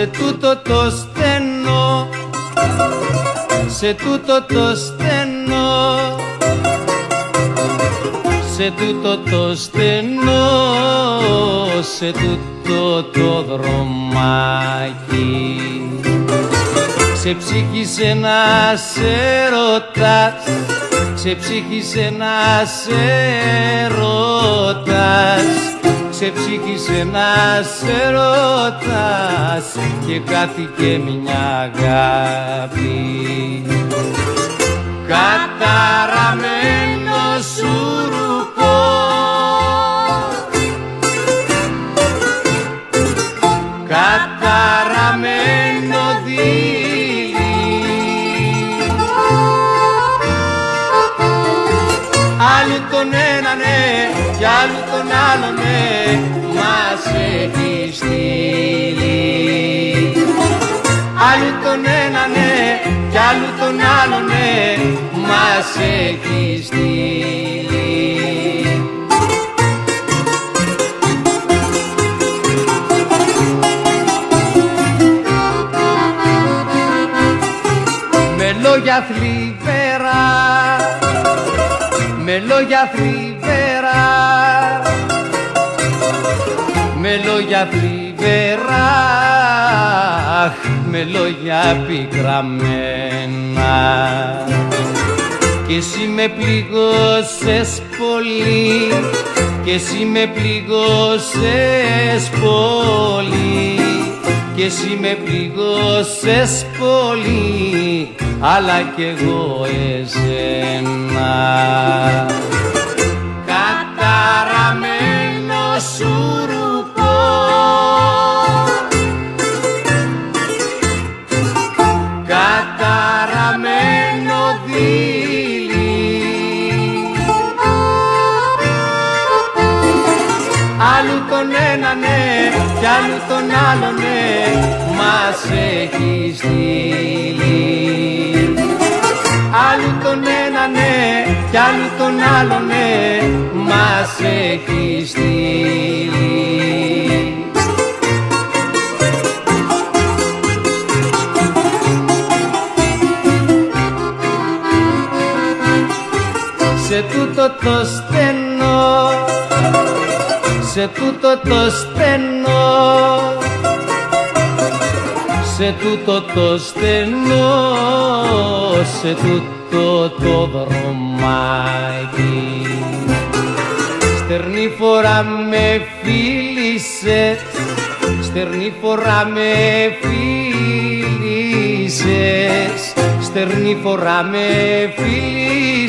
σε τούτο το στενό σε τούτο το στενό σε τούτο το στενό σε τούτο το δρομάκι. Σε ψύχησε να σε ρωτάς σε ψύχησε να σε ρωτάς σε ψύχησε να σε ρωτάς και κάθηκε μια αγάπη. Καταραμένο σουρουπό καταραμένο τον ένα ναι κι άλλου τον άλλο ναι μας έχει στείλει. Άλλου τον ένα ναι κι άλλου τον άλλο ναι μας έχει στείλει. Με λόγια θλιβερά με λόγια θλιβερά. Με λόγια θλιβερά. Αχ, με λόγια πικραμένα. Και εσύ με πληγώσες πολύ. Και εσύ με πληγώσες πολύ. Και εσύ με πληγώσες πολύ. Αλλά κι εγώ εσένα ναι κι άλλου τον άλλο ναι μας έχει στείλει. Άλλου τον ένα ναι κι άλλου τον άλλο ναι μας έχει στείλει. Σε τούτο το στενό σε τούτο το στενό. Σε τούτο το στενό. Σε τούτο το δρομάκι στερνή φορά με φίλησες. Στερνή φορά με φίλησες. Στερνή φορά με φίλησες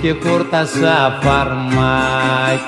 και χόρτασα φαρμάκι